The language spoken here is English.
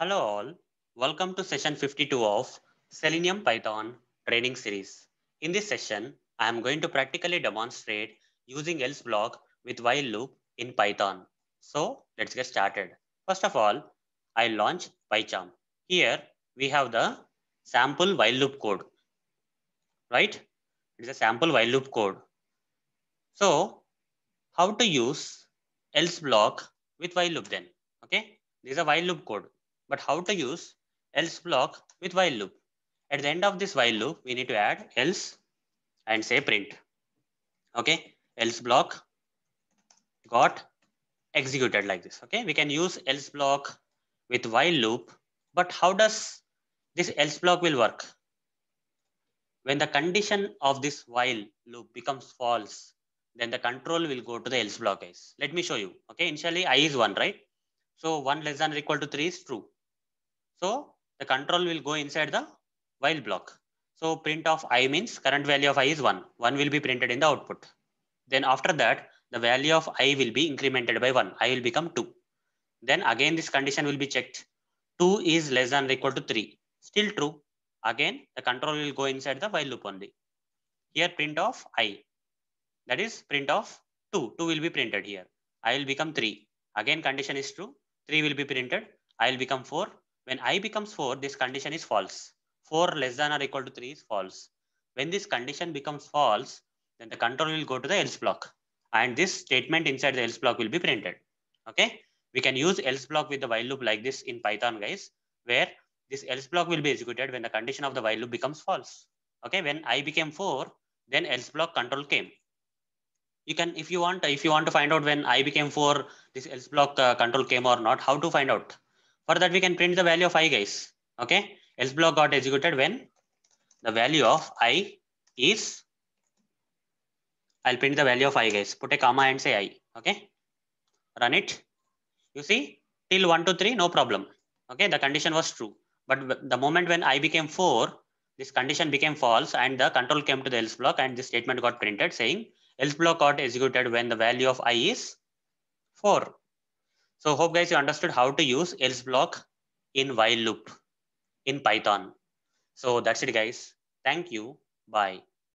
Hello all, welcome to session 52 of Selenium Python training series. In this session, I am going to practically demonstrate using else block with while loop in Python. So let's get started. First of all, I launch PyCharm. Here we have the sample while loop code, right? It is a sample while loop code. So how to use else block with while loop then, okay? This is a while loop code but how to use else block with while loop. At the end of this while loop, we need to add else and say print. Okay, else block got executed like this. Okay, we can use else block with while loop, but how does this else block will work? When the condition of this while loop becomes false, then the control will go to the else block guys. Let me show you. Okay, initially i is 1, right? So 1 less than or equal to 3 is true. So the control will go inside the while block. So print of i means current value of i is 1. 1 will be printed in the output. Then after that, the value of i will be incremented by 1. i will become 2. Then again this condition will be checked. 2 is less than or equal to 3. Still true. Again the control will go inside the while loop only. Here print of i. That is print of 2. 2 will be printed here. i will become 3. Again condition is true. 3 will be printed. i will become 4 when i becomes 4, this condition is false. 4 less than or equal to 3 is false. When this condition becomes false, then the control will go to the else block. And this statement inside the else block will be printed. Okay. We can use else block with the while loop like this in Python, guys, where this else block will be executed when the condition of the while loop becomes false. Okay. When i became 4, then else block control came. You can, if you want, if you want to find out when i became 4, this else block uh, control came or not, how to find out? For that, we can print the value of i guys. Okay. Else block got executed when the value of i is, I'll print the value of i guys. Put a comma and say i. Okay. Run it. You see, till 1 to 3, no problem. Okay. The condition was true. But the moment when i became 4, this condition became false and the control came to the else block and this statement got printed saying else block got executed when the value of i is 4. So hope guys you understood how to use else block in while loop in Python. So that's it guys. Thank you. Bye.